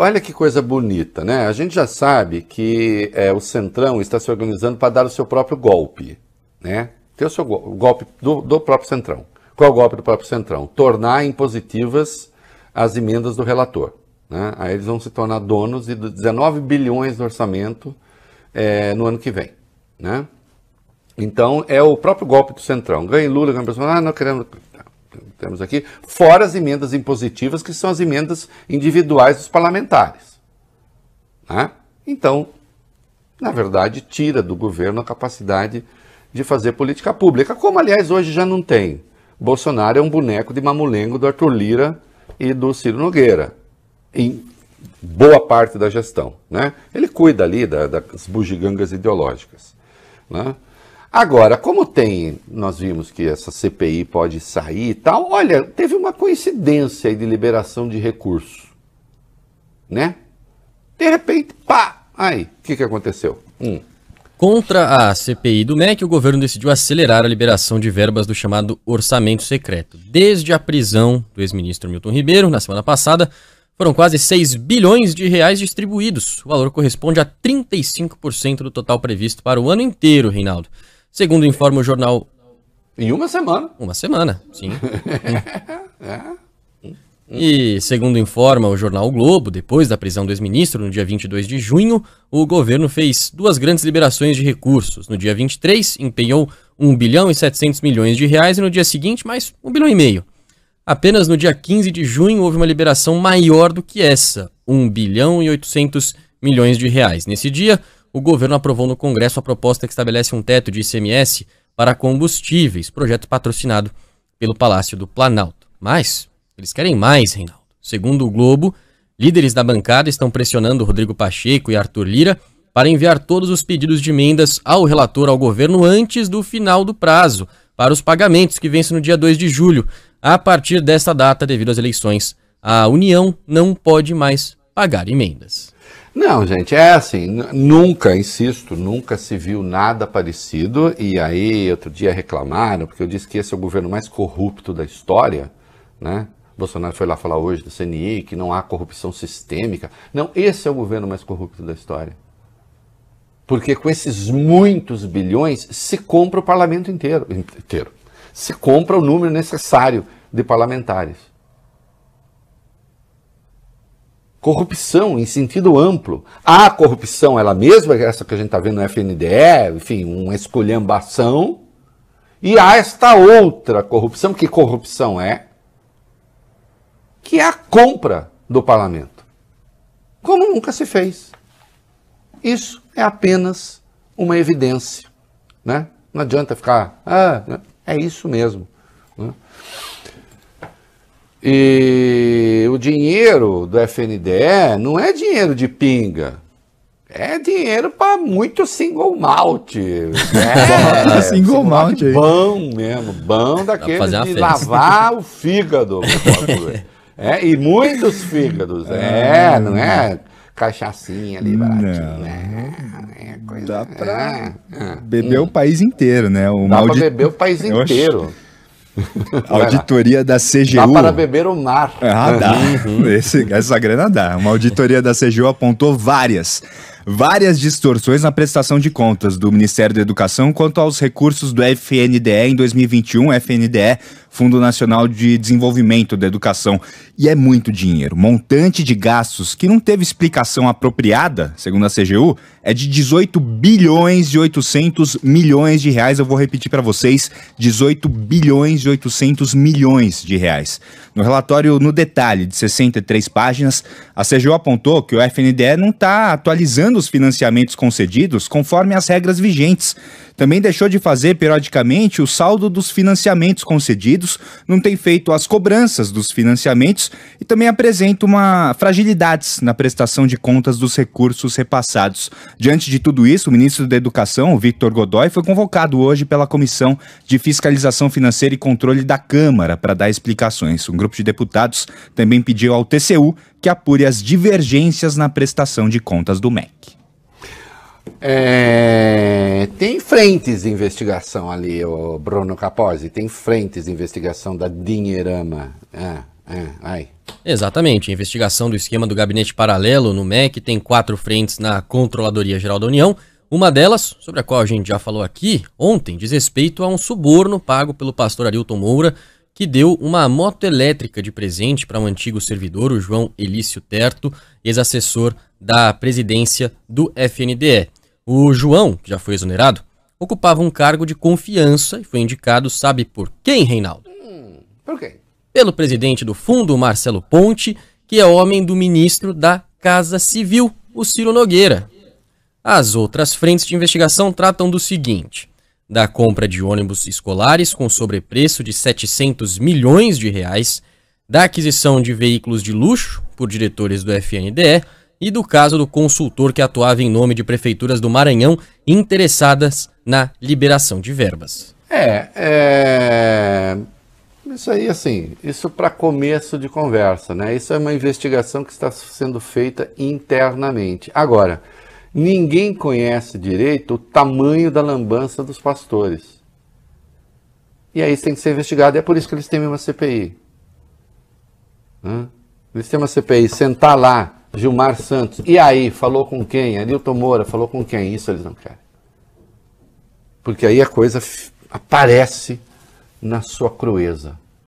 olha que coisa bonita, né? A gente já sabe que é, o Centrão está se organizando para dar o seu próprio golpe, né? Tem o seu go golpe do, do próprio Centrão. Qual é o golpe do próprio Centrão? Tornar impositivas as emendas do relator. Né? Aí eles vão se tornar donos de 19 bilhões do orçamento é, no ano que vem. Né? Então é o próprio golpe do Centrão. Ganha Lula, ganha Bolsonaro, ah, não queremos. Temos aqui, fora as emendas impositivas, que são as emendas individuais dos parlamentares. Né? Então, na verdade, tira do governo a capacidade de fazer política pública, como aliás hoje já não tem. Bolsonaro é um boneco de mamulengo do Arthur Lira e do Ciro Nogueira, em boa parte da gestão. Né? Ele cuida ali da, das bugigangas ideológicas. Né? Agora, como tem, nós vimos que essa CPI pode sair e tal, olha, teve uma coincidência aí de liberação de recursos. Né? De repente, pá! Aí, o que, que aconteceu? Hum. Contra a CPI do MEC, o governo decidiu acelerar a liberação de verbas do chamado orçamento secreto. Desde a prisão do ex-ministro Milton Ribeiro, na semana passada, foram quase 6 bilhões de reais distribuídos. O valor corresponde a 35% do total previsto para o ano inteiro, Reinaldo. Segundo informa o jornal. Em uma semana. Uma semana, sim. é. E, segundo informa o jornal o Globo, depois da prisão do ex-ministro, no dia 22 de junho, o governo fez duas grandes liberações de recursos. No dia 23, empenhou 1 bilhão e 700 milhões de reais e no dia seguinte, mais 1 bilhão e meio. Apenas no dia 15 de junho houve uma liberação maior do que essa, 1 bilhão e 800 milhões de reais. Nesse dia, o governo aprovou no Congresso a proposta que estabelece um teto de ICMS para combustíveis, projeto patrocinado pelo Palácio do Planalto. Mas eles querem mais, Reinaldo. Segundo o Globo, líderes da bancada estão pressionando Rodrigo Pacheco e Arthur Lira para enviar todos os pedidos de emendas ao relator ao governo antes do final do prazo para os pagamentos que vencem no dia 2 de julho. A partir desta data, devido às eleições, a União não pode mais pagar emendas. Não, gente, é assim, nunca, insisto, nunca se viu nada parecido. E aí, outro dia reclamaram, porque eu disse que esse é o governo mais corrupto da história, né? Bolsonaro foi lá falar hoje do CNI que não há corrupção sistêmica. Não, esse é o governo mais corrupto da história. Porque com esses muitos bilhões se compra o parlamento inteiro, inteiro. Se compra o número necessário de parlamentares. Corrupção em sentido amplo. A corrupção ela mesma, essa que a gente está vendo no FNDE, enfim, uma esculhambação. E há esta outra corrupção, que corrupção é? que é a compra do parlamento, como nunca se fez. Isso é apenas uma evidência. Né? Não adianta ficar, ah, né? é isso mesmo. Né? E dinheiro do FNDE não é dinheiro de pinga. É dinheiro para muito single malt. É, single malt aí. Bom mesmo, bom daqueles de lavar o fígado. É, e muitos fígados. É, não é cachaçinha ali baratinho, né? É coisa, Dá pra é, beber hum. o país inteiro, né? Uma Dá audit... pra beber o país inteiro. Auditoria da CGU. Dá para beber o mar. Ah, dá. Uhum. Esse, essa grana dá. Uma auditoria da CGU apontou várias várias distorções na prestação de contas do Ministério da Educação quanto aos recursos do FNDE em 2021, FNDE, Fundo Nacional de Desenvolvimento da Educação. E é muito dinheiro. Montante de gastos que não teve explicação apropriada, segundo a CGU, é de 18 bilhões e 800 milhões de reais. Eu vou repetir para vocês: 18 bilhões e 800 milhões de reais. No relatório no detalhe de 63 páginas, a CGU apontou que o FNDE não está atualizando os financiamentos concedidos conforme as regras vigentes também deixou de fazer periodicamente o saldo dos financiamentos concedidos, não tem feito as cobranças dos financiamentos e também apresenta uma fragilidades na prestação de contas dos recursos repassados. Diante de tudo isso, o ministro da Educação, Victor Godoy, foi convocado hoje pela Comissão de Fiscalização Financeira e Controle da Câmara para dar explicações. Um grupo de deputados também pediu ao TCU que apure as divergências na prestação de contas do MEC. É, tem frentes de investigação ali, o Bruno Capozzi, tem frentes de investigação da Dinheirama. É, É, ai. Exatamente. A investigação do esquema do gabinete paralelo no MEC tem quatro frentes na Controladoria Geral da União. Uma delas, sobre a qual a gente já falou aqui ontem, diz respeito a um suborno pago pelo pastor Arilton Moura, que deu uma moto elétrica de presente para um antigo servidor, o João Elício Terto, ex-assessor da presidência do FNDE. O João, que já foi exonerado, ocupava um cargo de confiança e foi indicado, sabe por quem, Reinaldo? Hum, por quê? Pelo presidente do fundo, Marcelo Ponte, que é homem do ministro da Casa Civil, o Ciro Nogueira. As outras frentes de investigação tratam do seguinte: da compra de ônibus escolares com sobrepreço de 700 milhões de reais, da aquisição de veículos de luxo por diretores do FNDE e do caso do consultor que atuava em nome de prefeituras do Maranhão interessadas na liberação de verbas. É, é... isso aí, assim, isso para começo de conversa, né? Isso é uma investigação que está sendo feita internamente. Agora, ninguém conhece direito o tamanho da lambança dos pastores. E aí isso tem que ser investigado, é por isso que eles têm uma CPI. Eles têm uma CPI, sentar lá, Gilmar Santos, e aí, falou com quem? Anilton Moura, falou com quem? Isso eles não querem. Porque aí a coisa aparece na sua crueza.